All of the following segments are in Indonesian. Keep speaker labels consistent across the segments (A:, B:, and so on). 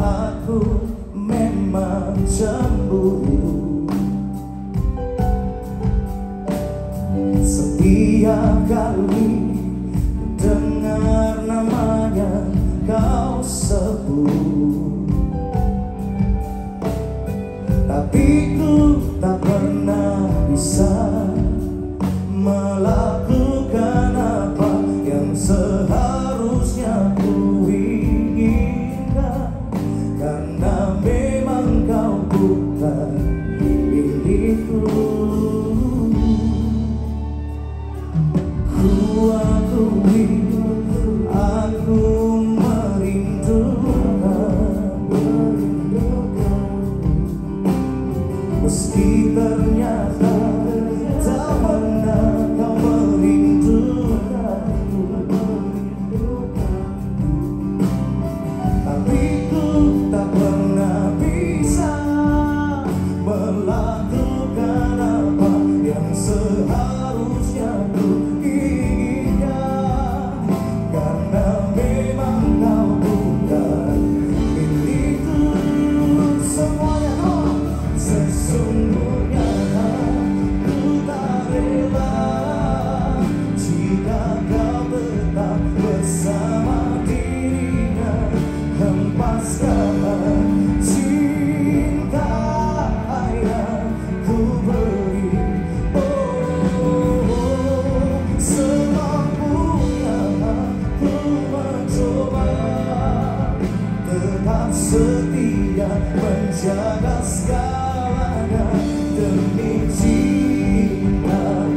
A: aku memang cemburu Setiap kali dengar namanya kau sebut. Tapi ku tak pernah bisa melakukan tetap setia menjaga segalanya demi cinta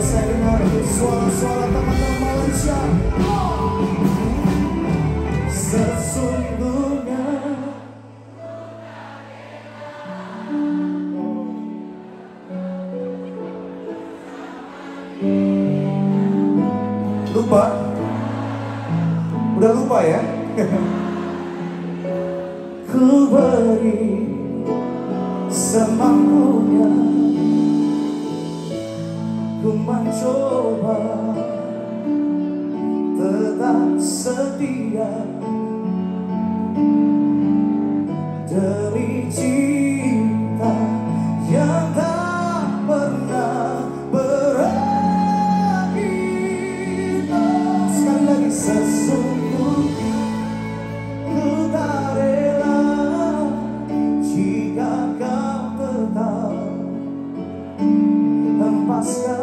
A: saya dengar suara-suara teman-teman Malaysia Sesungguhnya Lupa? Udah lupa ya? Ku beri mencoba. Tetap setia. Demi cinta yang tak pernah berakhir. Sekali lagi sesungguhnya ku tak rela jika kau tetap. Lepaskan